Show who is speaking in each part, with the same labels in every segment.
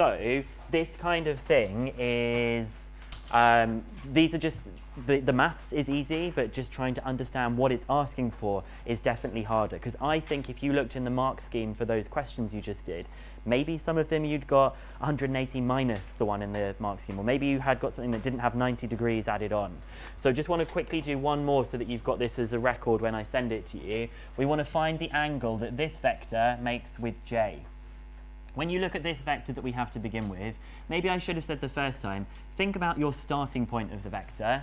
Speaker 1: So this kind of thing is, um, these are just, the, the maths is easy, but just trying to understand what it's asking for is definitely harder. Because I think if you looked in the mark scheme for those questions you just did, maybe some of them you'd got 180 minus the one in the mark scheme, or maybe you had got something that didn't have 90 degrees added on. So just want to quickly do one more so that you've got this as a record when I send it to you. We want to find the angle that this vector makes with j. When you look at this vector that we have to begin with, maybe I should have said the first time, think about your starting point of the vector,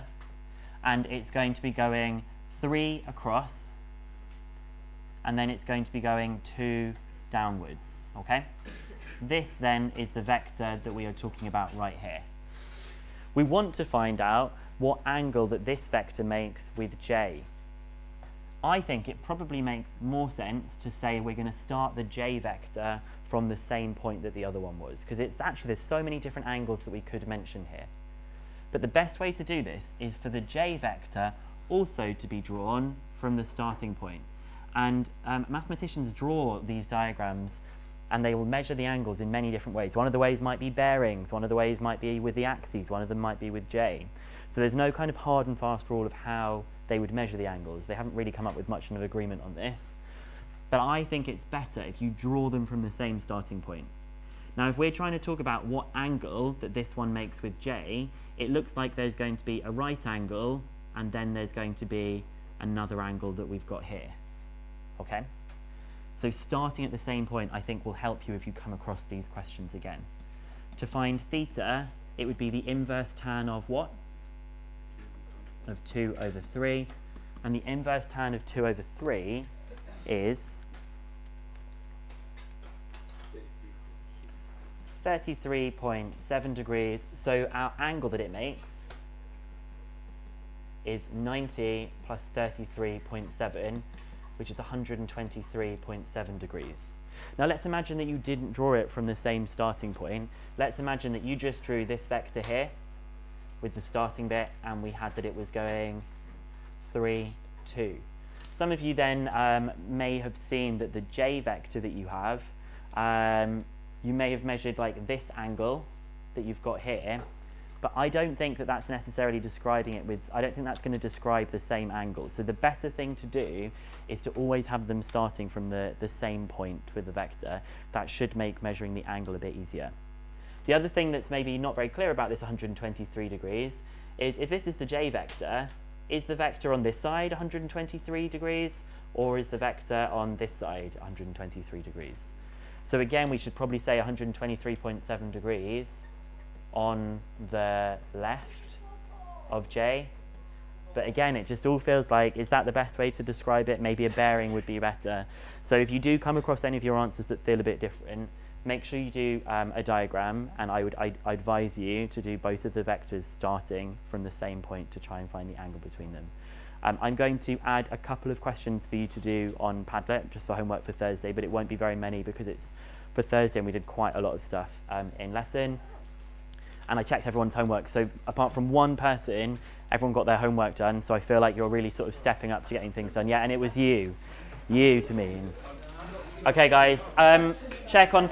Speaker 1: and it's going to be going 3 across, and then it's going to be going 2 downwards, okay? This then is the vector that we are talking about right here. We want to find out what angle that this vector makes with j. I think it probably makes more sense to say we're going to start the j vector from the same point that the other one was, because it's actually, there's so many different angles that we could mention here. But the best way to do this is for the j vector also to be drawn from the starting point. And um, mathematicians draw these diagrams and they will measure the angles in many different ways. One of the ways might be bearings, one of the ways might be with the axes, one of them might be with j. So there's no kind of hard and fast rule of how they would measure the angles. They haven't really come up with much of an agreement on this. But I think it's better if you draw them from the same starting point. Now, if we're trying to talk about what angle that this one makes with j, it looks like there's going to be a right angle, and then there's going to be another angle that we've got here. Okay? So starting at the same point, I think will help you if you come across these questions again. To find theta, it would be the inverse tan of what? Of 2 over 3. And the inverse tan of 2 over 3 is 33.7 degrees. So our angle that it makes is 90 plus 33.7, which is 123.7 degrees. Now let's imagine that you didn't draw it from the same starting point. Let's imagine that you just drew this vector here with the starting bit and we had that it was going 3, 2. Some of you then um, may have seen that the j vector that you have, um, you may have measured like this angle that you've got here, but I don't think that that's necessarily describing it with, I don't think that's going to describe the same angle. So the better thing to do is to always have them starting from the, the same point with the vector. That should make measuring the angle a bit easier. The other thing that's maybe not very clear about this 123 degrees is if this is the j vector, is the vector on this side 123 degrees or is the vector on this side 123 degrees? So again, we should probably say 123.7 degrees on the left of J. But again, it just all feels like, is that the best way to describe it? Maybe a bearing would be better. So if you do come across any of your answers that feel a bit different, make sure you do um, a diagram and I would I, I advise you to do both of the vectors starting from the same point to try and find the angle between them. Um, I'm going to add a couple of questions for you to do on Padlet just for homework for Thursday, but it won't be very many because it's for Thursday and we did quite a lot of stuff um, in lesson. And I checked everyone's homework. So apart from one person, everyone got their homework done. So I feel like you're really sort of stepping up to getting things done. Yeah, and it was you, you to me. Okay, guys, um, check on